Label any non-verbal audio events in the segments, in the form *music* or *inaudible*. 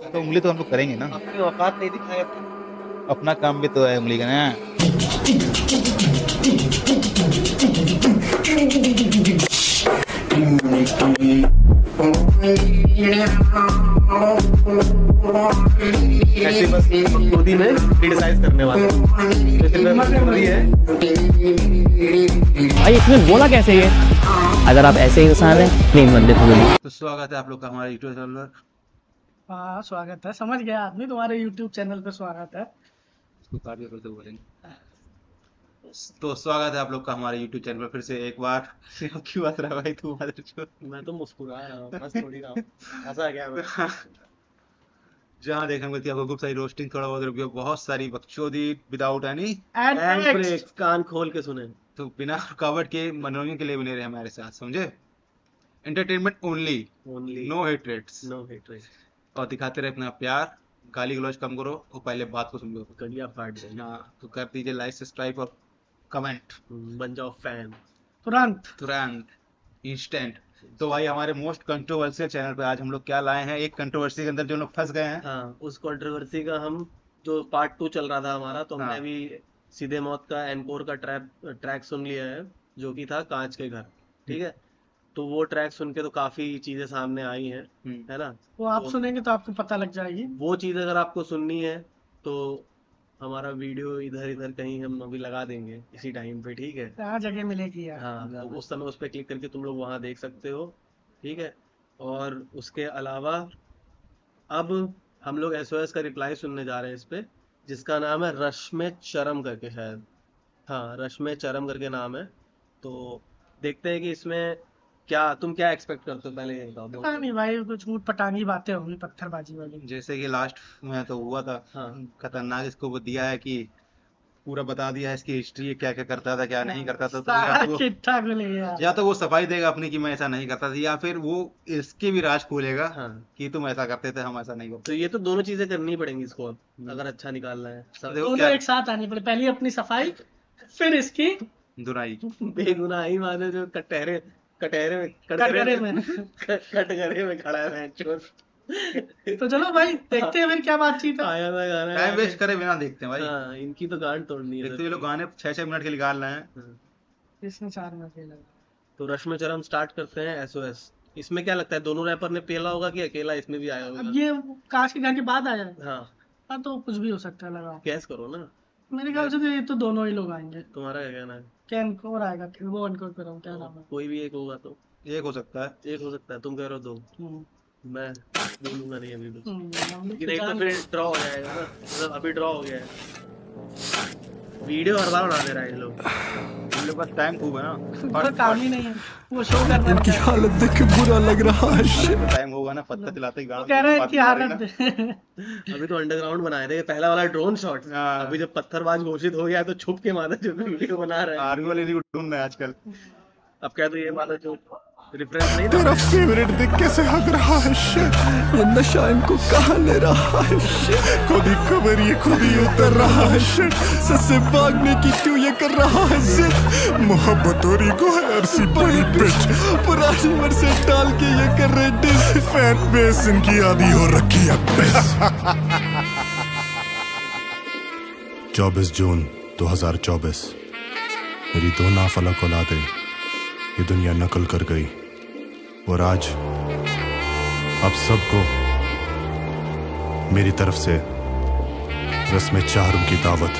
तो उंगली तो हम लोग करेंगे ना। अपनी औकात नहीं दिखाए अपना काम भी तो है उंगली का ना। ऐसे बस खुदी में क्रिटिसाइज करने वाले? है। भाई इसमें बोला कैसे ये? अगर आप ऐसे इंसान हैं प्रेम मंदिर तो स्वागत है आप लोग का हमारे यूट्यूब चैनल पर। हाँ स्वागत है। समझ गया आदमी तुम्हारे YouTube चैनल पे स्वागत है। इसको काट के बोलेंगे। तो स्वागत है आप लोग का हमारे यूट्यूब चैनल पर फिर से एक बार। क्यों हंस रहा भाई तू मदर चोद मैं तो मुस्कुरा रहा हूँ बस थोड़ी रहा ऐसा क्या मैं? जहाँ देखने मिलती है आपको खूब सारी रोस्टिंग थोड़ा बहुत बहुत सारी बकचोदी विदाउट एनी एंड ब्रेक कान खोल के सुने। तो बिना रुकावट के मनोरंजन के लिए बने रहे हमारे साथ समझे? Entertainment only only no hatreds no hatred और दिखाते रहे अपना प्यार। गाली गलौज कम करो और पहले बात को सुन लो। कड़िया फाट दे ना तो कर दीजिए लाइक सब्सक्राइब और कमेंट बन जाओ फ़ैन तुरंत। तुरंत। इंस्टेंट तो भाई हमारे मोस्ट कंट्रोवर्शियल चैनल पे आज हम लोग क्या लाए हैं? एक कंट्रोवर्सी के अंदर जो लोग फंस गए हैं। हाँ उस कंट्रोवर्सी का हम जो पार्ट टू चल रहा था हमारा तो हमने हाँ। अभी सीधे मौत का एनकोर का ट्रैप ट्रैक सुन लिया है जो कि था कांच के घर। ठीक है? तो वो ट्रैक सुन के तो काफ़ी चीज़ें सामने आई हैं हम्म, है ना? वो आप वो- सुनेंगे तो आपको पता लग जाएगी। वो चीज़ अगर आपको सुननी है तो हमारा वीडियो इधर इधर कहीं हम अभी लगा देंगे इसी टाइम पे ठीक है? यहाँ जगह मिलेगी यार। हाँ तो उस समय उस पर क्लिक करके तुम लोग वहाँ देख सकते हो ठीक है? और उसके अलावा अब हम लोग एसओएस का रिप्लाई सुनने जा रहे हैं इस पे जिसका नाम है रश्मे चरम करके शायद। हाँ रश्मे चरम करके नाम है। तो देखते हैं कि इसमें क्या तुम क्या एक्सपेक्ट करते हो पहले ये बताओ पता नहीं भाई कुछ ऊट पटांगी बातें होंगी पत्थरबाजी वाली। जैसे कि लास्ट में तो हुआ था हाँ। खतरनाक इसको वो दिया है कि पूरा बता दिया है इसकी हिस्ट्री क्या क्या करता था क्या नहीं करता था तो या तो या तो वो सफ़ाई देगा अपनी कि मैं ऐसा नहीं करता था या फिर वो इसके भी राज खोलेगा हाँ। कि तुम ऐसा करते थे हम ऐसा नहीं करते। तो ये तो दोनों चीज़ें करनी पड़ेंगी इसको अब अगर अच्छा निकालना है। दोनों एक साथ आनी पड़े पहले अपनी सफ़ाई फिर इसकी दुराई। बेगुनाही माने जो कटहरे। कटहरे में कटघरे में कटघरे में। खड़ा है चोर। तो चलो भाई देखते हैं फिर क्या बातचीत है। आया था गाना। टाइम वेस्ट करे बिना देखते हैं भाई। हाँ इनकी तो गांड तोड़नी है। देखते ये लोग गाने छह छह मिनट के निकाल रहे हैं। हाँ। इसमें चार मिनट ही लगा। तो रश्मि चरम स्टार्ट करते हैं एसओएस इसमें क्या लगता है दोनों रैपर ने पेला होगा कि अकेला इसमें भी आया होगा? अब ये काश के के बाद आया है। हाँ। हाँ तो कुछ भी हो सकता है लगा गैस करो ना। मेरे ख्याल से तो ये तो दोनों ही लोग आएँगे। तुम्हारा क्या कहना है? क्या कोर आएगा? आएगा वो अनकोर कर रहा हूँ क्या नाम है? कोई भी एक होगा तो। एक हो सकता है। एक हो सकता है तुम कह रहे हो दो। हम्म, मैं बोलूँगा नहीं अभी हम्म, हम तो नहीं तो फिर ड्रॉ हो जाएगा ना। मतलब अभी ड्रॉ हो गया है। वीडियो हर बार बना दे रहा है ये लोग। इन लोग पास टाइम खूब है ना। *laughs* काम ही नहीं है। वो शो करना इनकी। हालत देख के बुरा लग रहा है। टाइम होगा ना पत्ता चलाते कह रहा है इनकी हालत दे- अभी तो अंडरग्राउंड बनाए थे पहला वाला ड्रोन शॉट हाँ, अभी जब पत्थरबाज घोषित हो गया है तो छुप के माता जो वीडियो बना रहे हैं। आर्मी वाले ढूंढ रहे हैं आजकल। अब कहते तो ये माता जो तेरा फेवरेट देख कैसे हग रहा है? Shit. ये नशा इनको कहाँ ले रहा है? Shit. खुद ही खबर ये खुद ही उतर रहा है। Shit. ससे भागने की क्यों ये कर रहा है? जिद मोहब्बत और को है अरसी बड़ी बिच पुरानी वर्षे डाल के ये कर रहे डिस फ़ैन बेस इनकी आदि हो रखी है बेस 24 जून 2024 मेरी दो नाफलक औलादे ये दुनिया नकल कर गई। और आज आप सबको मेरी तरफ़ से रस्म चाहरुम की दावत।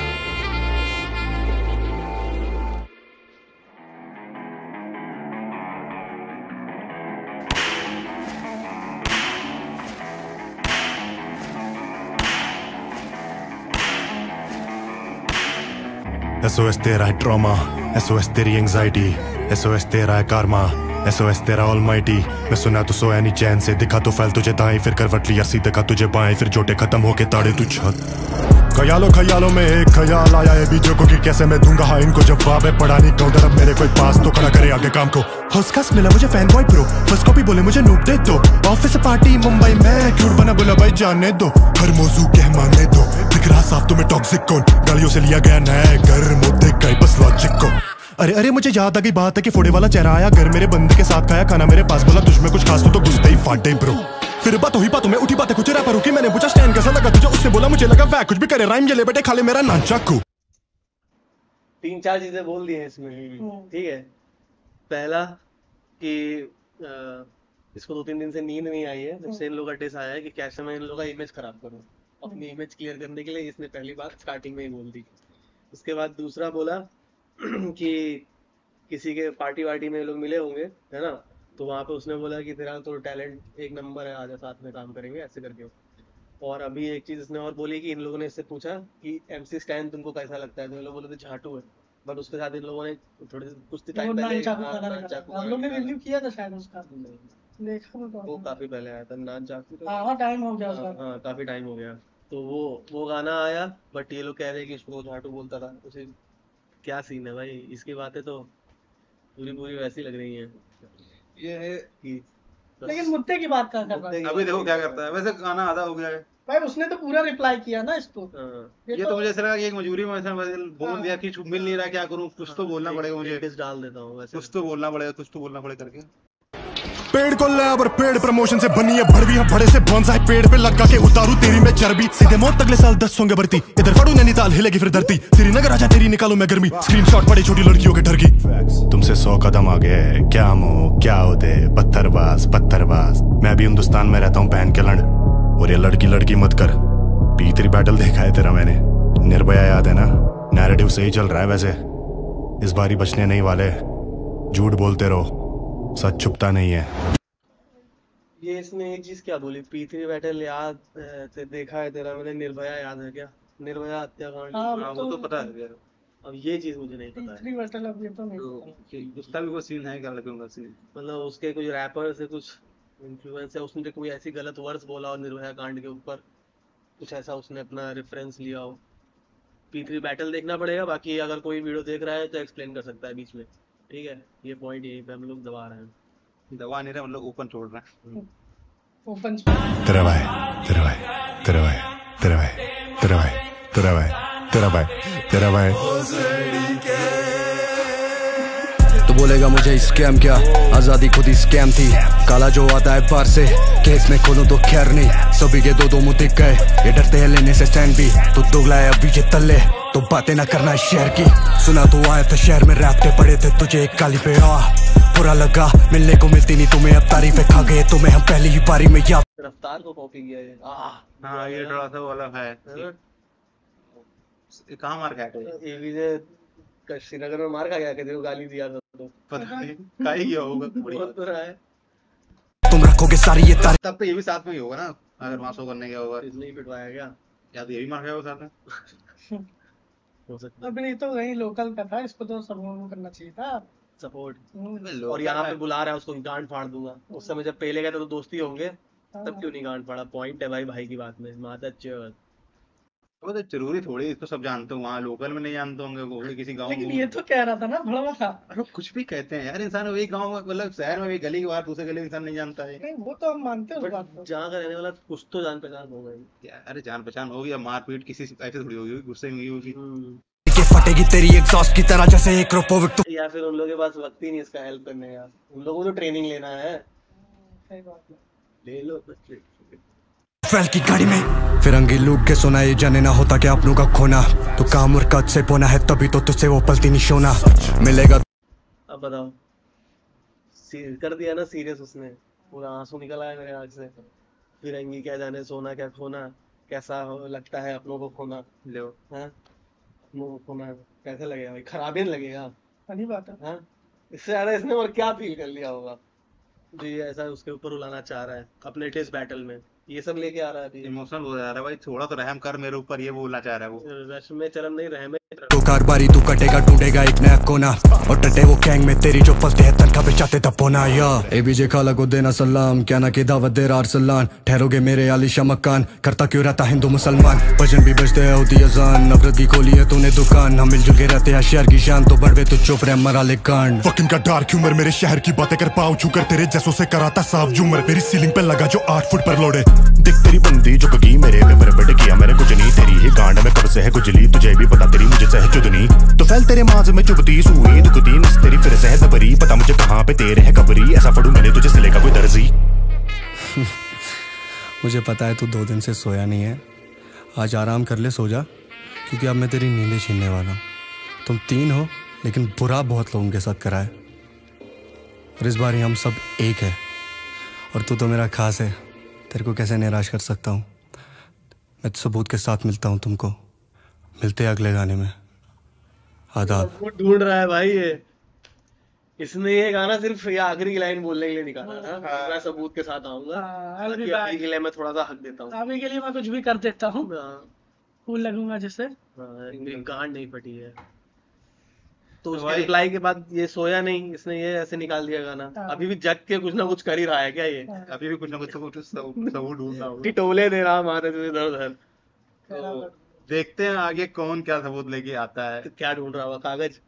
एसओएस तेरा है ट्रॉमा एसओएस तेरी एंजाइटी एसओएस तेरा है कारमा एसओएस तेरा ऑलमाइटी मैं सुना तो सोया नहीं चैन से। दिखा तो फैल तुझे दाएँ फिर करवट लिया सीधे का तुझे बाएँ फिर जोटे खत्म होके ताड़े तू छत। खयालों खयालों में एक ख्याल आया है बीजों को कि कैसे मैं दूँगा। हाँ इनको जवाब है, पढ़ा नहीं काउंटर अब मेरे कोई पास तो खड़ा करे आगे काम को। हंसकस मिला मुझे fan boy pro first copy बोले मुझे नूप दे दो। ऑफ़िस पार्टी मुंबई में क्यूट बना बोला, भाई जाने दो। हर मौजू कह माने दो। दिख रहा साफ़, तुम्हें टॉक्सिक कौन? गालियों से लिया गया नया घर, मुद्दे गए बस लॉजिक को। अरे अरे मुझे याद आ गई बात है कि फोड़े वाला चेहरा आया घर मेरे बंदे के साथ खाया खाना मेरे पास बोला तुझमें कुछ खास तो, तो घुसते ही फाटे ब्रो फिर बातों ही बातों में उठी बातें कुछ रैपर की मैंने पूछा स्टैंड कैसा लगा तुझे? उससे बोला मुझे लगा वह कुछ भी करे राइम ये ले बेटे खा ले मेरा नान चाकू. तीन चार चीज़ें बोल दी हैं इसमें हम्म। ठीक है? पहला कि इसको दो तीन दिन से नींद नहीं आई है जब से इन लोगों का टेस्ट आया है कि कैसे मैं इन लोगों का इमेज खराब करूँ। अपनी इमेज क्लियर करने के लिए इसने पहली बात स्टार्टिंग में ही बोल दी। उसके बाद दूसरा बोला *clears throat* कि किसी के पार्टी वार्टी में लोग मिले होंगे है ना? तो वहाँ पे उसने बोला कि तेरा तो टैलेंट एक नंबर है आजा साथ में काम करेंगे ऐसे करके। और अभी एक चीज़ इसने और बोली कि इन लोगों ने इससे पूछा कि एमसी स्टैंड तुमको कैसा लगता है? तो ये लोग बोले थे झाटू है। बट उसके साथ इन लोगों ने थोड़े से कुछ वो टाइम पहले नान चाकू हाँ, का नान चाकू हम का लोग ने रिव्यू किया था शायद उसका। देखा तो वो काफ़ी पहले आया था नान चाकू तो हाँ टाइम हो गया हाँ उसका। हाँ, काफ़ी टाइम हो गया। तो वो वो गाना आया बट ये लोग कह रहे हैं कि इसको झाटू बोलता था। उसे क्या सीन है भाई? इसकी बातें तो पूरी पूरी वैसी लग रही हैं। ये है कि लेकिन मुद्दे की बात कर रहा है? अभी देखो क्या करता है। वैसे गाना आधा हो गया है। भाई उसने तो पूरा रिप्लाई किया ना इसको। ये, ये तो तो मुझे ऐसा लगा कि एक मजबूरी में ऐसा बोल दिया कि मिल नहीं रहा क्या करूँ? कुछ तो बोलना पड़ेगा मुझे। डाल देता हूँ वैसे। कुछ तो बोलना पड़ेगा कुछ तो बोलना पड़ेगा करके। पेड़ को लैब और पेड़ प्रमोशन से बनी है भड़वी, हम बड़े से बॉन्साई पेड़ पे लगा के उतारू तेरी में चर्बी। सीधे मौत अगले साल दस होंगे भर्ती। इधर फड़ू नैनीताल हिलेगी फिर धरती। श्रीनगर आजा तेरी निकालू मैं गर्मी। स्क्रीनशॉट पड़ी छोटी लड़कियों के डर की। तुमसे सौ कदम आगे है। क्या मुँह, क्या होते पत्थरबाज पत्थरबाज। मैं भी हिंदुस्तान में रहता हूँ पहन के लड़। और ये लड़की लड़की मत कर। पीतरी बैटल देखा है तेरा मैंने। निर्भया याद है ना? नैरेटिव सही चल रहा है वैसे। इस बारी बचने नहीं वाले। झूठ बोलते रहो। सच छुपता नहीं है। ये इसने एक चीज़ क्या बोली? पी थ्री बैटल याद ते देखा है तेरा मैंने? निर्भया याद है क्या? निर्भया हत्याकांड। हाँ, हाँ वो तो पता है अब ये चीज़ मुझे नहीं पता है। तीसरी बैटल अब ये तो नहीं तो। उसका भी कोई सीन है क्या? लड़कियों का सीन मतलब उसके कुछ रैपर से कुछ इन्फ्लुएंस है? उसने कोई ऐसी गलत वर्ड्स बोला हो निर्भया कांड के ऊपर? कुछ ऐसा उसने अपना रेफरेंस लिया हो? पी थ्री बैटल देखना पड़ेगा बाकी अगर कोई वीडियो देख रहा है तो एक्सप्लेन कर सकता है बीच में। ठीक है ये पॉइंट यही पे हम लोग दबा रहे हैं। दबा नहीं रहे हम लोग ओपन छोड़ रहे हैं। ओपन तरवाए तरवाए तरवाए तरवाए तरवाए तरवाए तरवाए भाई बोलेगा मुझे स्कैम क्या? आज़ादी खुद ही स्कैम थी। काला जो आता है पार से केस में खोलूं तो खैर नहीं। सभी के दो दो मुँह दिख गए ये डरते हैं लेने से स्टैंड भी। तो दोगला है अभी ये तल्ले। तो बातें ना करना शहर की। सुना तो आया था शहर में रैप के पड़े थे तुझे एक काली पे। आ बुरा लगा मिलने को मिलती नहीं तुम्हें। अब तारीफें खा गए तुम्हें हम पहली ही बारी में। याद रफ्तार को कॉपी किया है आह हाँ ये थोड़ा सा वाला है। हाँ। ये कहाँ मार खाया था ये विजय का श्रीनगर में मार खा गया किसी को गाली दिया था तो। पता नहीं का ही गया होगा बड़ी बोल तो रहा है। तुम रखोगे सारी ये तारीफ़। तब तो ये भी साथ में ही होगा ना अगर वहाँ शो करने गया होगा। इसने ही पिटवाया क्या या तो ये भी मार खाया होगा साथ में। हो सकता अभी नहीं तो वही लोकल का था इसको तो सब लोगों को करना चाहिए था। सपोर्ट हम्म, और यहाँ पे बुला रहा है उसको गांड फाड़ दूँगा। उस समय जब पहले गए थे तो दोस्ती होंगे हाँ। तब क्यों नहीं गांड फाड़ा? पॉइंट है भाई भाई की बात में। माता चोद वो तो ज़रूरी थोड़ी इसको सब जानते हो वहाँ लोकल में नहीं जानते होंगे वो भी किसी गाँव लेकिन ये तो कह रहा था ना भड़वा था। अरे कुछ भी कहते हैं यार इंसान वही गाँव में मतलब शहर में भी गली के बाहर दूसरे गली में इंसान नहीं जानता है। नहीं वो तो हम मानते हैं जहाँ का रहने वाला कुछ तो जान पहचान होगा ही। यार, अरे जान पहचान होगी या मारपीट किसी से ऐसे थोड़ी होगी गुस्से में हुई होगी। हम्म। फटेगी तेरी एग्जॉस्ट की तरह जैसे एक रोपोविक तो या फिर उन लोगों के पास वक्त ही नहीं इसका हेल्प करने का। उन लोगों को तो ट्रेनिंग लेना है। सही बात है। ले लो फैल की गाड़ी में। फिरंगी लूट के सोना ये जाने ना होता क्या अपनों का खोना। तो काम और कद से पोना है तभी तो तुझसे वो पलती नहीं शोना। मिलेगा अब बताओ। कर दिया ना सीरियस उसने। पूरा आँसू निकल आया मेरे आँख से। फिरंगी क्या जाने सोना क्या खोना? कैसा लगता है अपनों को खोना? लो। हाँ? अपनों को खोना कैसे लगेगा भाई? खराब ही लगेगा? सही बात है। हाँ? इससे ज़्यादा इसने और क्या फील कर लिया होगा? जो ऐसा उसके ऊपर उलाना चाह रहा है अपने टेस्ट बैटल में। ये सब लेके आ रहा है इमोशनल हो जा रहा है भाई थोड़ा तो रहम कर मेरे ऊपर ये बोलना चाह रहा है वो। रश में चरम नहीं रहे में तो कारबारी तू कटेगा ढूंढेगा एक नया कोना। और टटे वो गैंग में तेरी जो पलते हैं तनखा बेचाते दपोना या। ए बीजे खाला को देना सलाम क्या ना की दावत दे अरसलान ठहरोगे मेरे आलिशा मकान करता क्यों रहता हिंदू मुसलमान? भजन भी बजते है होती अजान नफरत की खोली है तूने दुकान। हम मिलजुल के रहते हैं शहर की शान तो बढ़वे तू चुप रहे मरा ले कांड। फकिंग का डार्क ह्यूमर मेरे शहर की बातें कर पाऊँ छू कर तेरे जैसों से कराता साफ़ झूमर। मेरी सीलिंग पे लगा जो आठ फुट पर लोड़े दिख तेरी बंदी जो कगी मेरे पेपर बेटे किया मैंने कुछ नहीं तेरी ही गांड में कब से है गुजली तुझे भी पता तेरी मुझे सह चुदनी तो फैल तेरे माज में चुभती, सुई दुखती, नस तेरी फिर से है दबरी पता मुझे कहाँ पे तेरे है कबरी, ऐसा फड़ू मैंने तुझे सिले का कोई दर्जी। *laughs* मुझे पता है तू दो दिन से सोया नहीं है। आज आराम कर ले, सो जा, क्योंकि अब मैं तेरी नींदें छीनने वाला हूँ। तुम तीन हो, लेकिन बुरा बहुत लोगों के साथ करा है। और इस बार ही हम सब एक है। और तू तो मेरा खास है। तेरे को कैसे निराश कर सकता हूँ? मैं सबूत के साथ मिलता हूँ तुमको। मिलते हैं अगले गाने में। आदाब। ढूंढ रहा है भाई ये। इसने ये गाना सिर्फ़ ये आखिरी लाइन बोलने के लिए निकाला था। मैं सबूत के साथ आऊँगा। हाँ, back. अभी के लिए मैं थोड़ा सा हक देता हूँ। अभी के लिए मैं कुछ भी कर देता हूँ। हाँ, कूल लगूँगा जिससे हाँ, गांड नहीं फटी है। तो तो उसके रिप्लाई के बाद ये सोया नहीं। इसने ये ऐसे निकाल दिया गाना। हाँ। अभी भी जग के कुछ ना कुछ कर ही रहा है क्या ये? अभी भी कुछ ना कुछ कुछ सब सबूत ढूंढ रहा हूँ टिटोले दे रहा मारे तुझे इधर उधर देखते हैं आगे कौन क्या सबूत लेके आता है। तो क्या ढूंढ रहा होगा? कागज़?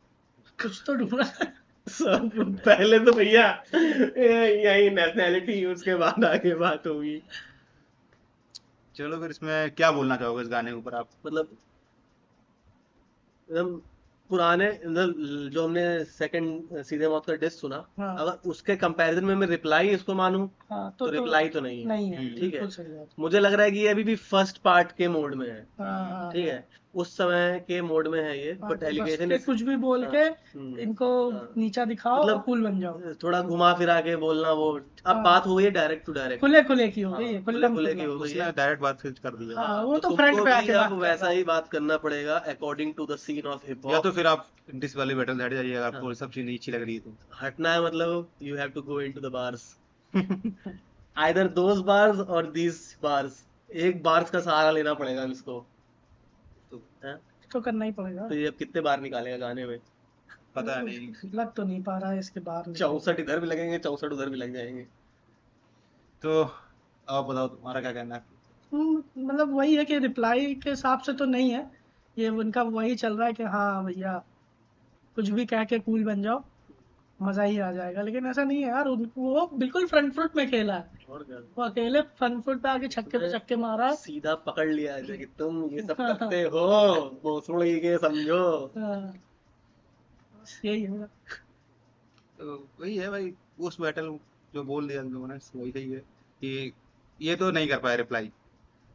कुछ तो ढूंढ रहा सब पहले तो भैया यही नेशनैलिटी उसके बाद आगे बात होगी। चलो फिर इसमें क्या बोलना चाहोगे इस गाने के ऊपर आप? मतलब पुराने जो हमने सेकंड सीधे मौत का डिस्क सुना हाँ। अगर उसके कंपैरिजन में मैं रिप्लाई इसको मानू हाँ तो तो रिप्लाई तो नहीं है। नहीं है। ठीक है। मुझे लग रहा है कि ये अभी भी फ़र्स्ट पार्ट के मोड में है। हाँ, हाँ, ठीक है। उस समय के मोड में है ये हाँ, बट तो एलिगेशन के कुछ भी बोल के हम्म। इनको हाँ। नीचा दिखाओ मतलब- कूल बन जाओ। थोड़ा घुमा फिरा के बोलना वो अब हाँ। बात हो गई डायरेक्ट टू डायरेक्ट खुले खुले की हो गई खुले खुले की हो गई डायरेक्ट बात फिर कर दिया। हाँ वो तो फ्रंट पे आके बात वैसा ही बात करना पड़ेगा according to the scene of hip hop या तो फिर आप डिस वाली बैटल हट जाइए अगर आपको हाँ। सब चीज़ अच्छी लग रही है तो। हटना है मतलब you have to go into the bars either those bars और दीज बार्स एक बार्स का सहारा लेना पड़ेगा इसको। तो हैं? तो करना ही पड़ेगा। तो ये अब कितने बार निकालेगा गाने में? पता नहीं लग तो नहीं पा रहा है इसके बाहर चौसठ इधर भी लगेंगे चौसठ उधर भी लग जाएँगे। तो आप बताओ तुम्हारा क्या कहना है? हम्म, मतलब वही है कि रिप्लाई के हिसाब से तो नहीं है। ये उनका वही चल रहा है कि हाँ भैया कुछ भी कह के कूल बन जाओ मज़ा ही आ जाएगा। लेकिन ऐसा नहीं है यार उन- वो बिल्कुल फ्रंट फुट में खेला है। वो अकेले फ्रंट पे आके छक्के पे छक्के मारा। सीधा पकड़ लिया है कि तुम ये सब करते हो भोसड़ी के समझो। हाँ। यही है तो वही है भाई उस बैटल जो बोल दिया इन लोगों ने वही सही है। कि ये तो नहीं कर पाया रिप्लाई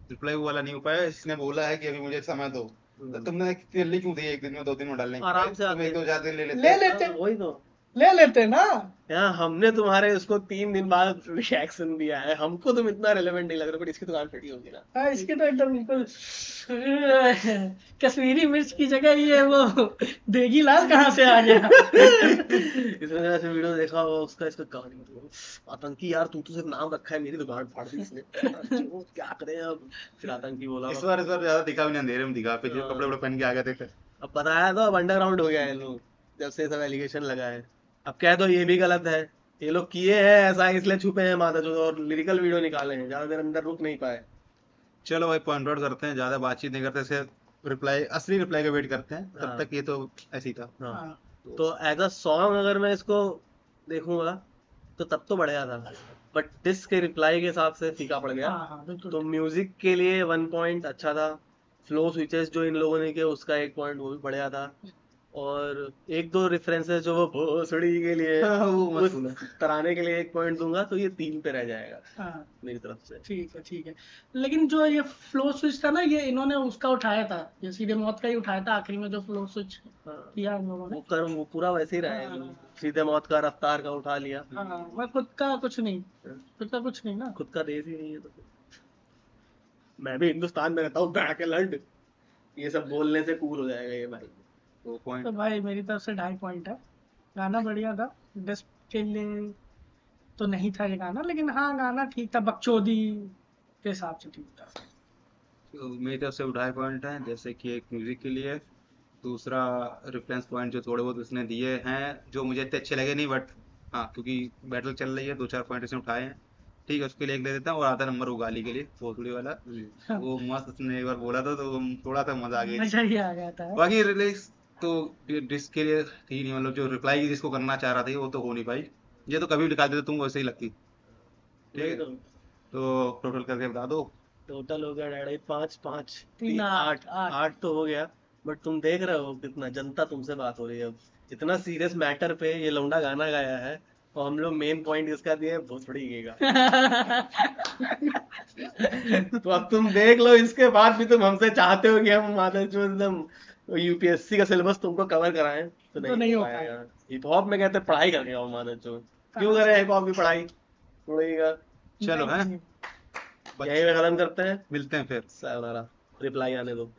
रिप्लाई वो वाला नहीं हो पाया इसने बोला है कि अभी मुझे समय दो। तो तुमने जल्दी क्यों दी एक दिन में दो दिन में डालने आराम से एक दो चार दिन ले लेते ले लेते हाँ, वही तो। ले लेते ना। यहाँ हमने तुम्हारे उसको तीन दिन बाद रिएक्शन दिया है। हमको तुम इतना रेलेवेंट नहीं लग रहा बट इसकी दुकान फटी होगी ना। हाँ इसकी तो एकदम बिल्कुल कश्मीरी मिर्च की जगह ये वो देगी लाल कहाँ से आ गया? इसने ऐसे वीडियो देखा हो उसका इसका कहानी मतलब। आतंकी यार तू तो सिर्फ़ नाम रखा है मेरी दुकान फाड़ दी इसने। क्या करें अब? फिर आतंकी बोला इस बार इस बार ज़्यादा दिखा भी नहीं अंधेरे में दिखा। फिर हाँ। कपड़े वपड़े पहन के आ गए थे फिर। अब बताया तो अब अंडरग्राउंड हो गया है लोग। जब से सब एलिगेशन लगा है अब कह दो ये भी गलत है। ये लोग किए हैं ऐसा इसलिए छुपे हैं माता जो और लिरिकल वीडियो निकाले हैं। ज़्यादा देर अंदर रुक नहीं पाए। चलो भाई पॉइंट आउट करते हैं ज़्यादा बातचीत नहीं करते रिप्लाई असली रिप्लाई का वेट करते हैं। तब हाँ। तक ये तो ऐसे ही था। हाँ। हाँ, तो एज अ सॉन्ग अगर मैं इसको देखूँगा तो तब तो बढ़िया था। बट डिस्क के रिप्लाई के हिसाब से फीका पड़ गया। हाँ हाँ तो म्यूज़िक के लिए वन पॉइंट अच्छा था। फ्लो स्विचेस जो इन लोगों ने किए उसका एक पॉइंट वो भी बढ़िया था। और एक दो रेफरेंसेस जो वो भोसड़ी के लिए हाँ, वो उस तराने के लिए एक पॉइंट दूँगा तो ये तीन पे रह जाएगा। हाँ। मेरी तरफ़ से। ठीक है ठीक है। लेकिन जो ये फ्लो स्विच था ना ये इन्होंने उसका उठाया था। ये सीधे मौत का ही उठाया था आखिरी में जो फ्लो स्विच हाँ, किया वो कर वो पूरा वैसे ही रहा है। हाँ। सीधे मौत का रफ्तार का उठा लिया। हाँ मैं खुद का कुछ नहीं। खुद का कुछ नहीं ना। खुद का देश ही नहीं है तो मैं भी हिंदुस्तान में रहता हूँ बैठ के लंड। ये सब बोलने से कूल हो जाएगा ये भाई। पॉइंट तो भाई मेरी तरफ़ से ढाई पॉइंट है। गाना बढ़िया था। डिस्क के लिए तो नहीं था ये गाना लेकिन हाँ गाना ठीक था। बकचोदी के हिसाब से ठीक था। तो मेरी तरफ़ से ढाई पॉइंट हैं जैसे कि एक म्यूज़िक के लिए। दूसरा रेफरेंस पॉइंट जो थोड़े बहुत उसने दिए हैं जो मुझे इतने अच्छे लगे नहीं बट हाँ क्योंकि बैटल चल रही है दो चार पॉइंट इसने उठाए हैं। ठीक है उसके लिए एक दे देता हूँ और आधा नंबर वो गाली के लिए भोसड़ी वाला। वो मस्त उसने एक बार बोला था तो थोड़ा सा मज़ा आ गया। आ गया था। बाकी रिलीज़ तो डिस्क के लिए थी नहीं मतलब जो रिप्लाई जिसको करना चाह रहा था वो तो हो नहीं पाई। ये तो कभी भी निकाल देते तुम वैसे ही लगती। ठीक है? तो टोटल करके बता दो। टोटल हो गया डैडी पाँच पाँच तीन, आठ, आठ तो हो गया। बट तुम देख रहे हो कितना जनता तुमसे बात हो रही है अब। इतना सीरियस मैटर पे ये लौंडा गाना गाया है और हम लोग मेन पॉइंट इसका दिए भोसड़ी का तो अब तुम देख लो इसके बाद भी तुम हमसे चाहते हो कि हम माता जो एकदम यूपीएससी का सिलेबस तुमको कवर कराए तो नहीं, नहीं हो पाएगा हिप हॉप में कहते हैं पढ़ाई करके आओ माता जो। क्यों करे हिप हॉप की पढ़ाई? पढ़ेगा चलो है? यही में खत्म करते हैं। मिलते हैं फिर। सायोनारा रिप्लाई आने दो।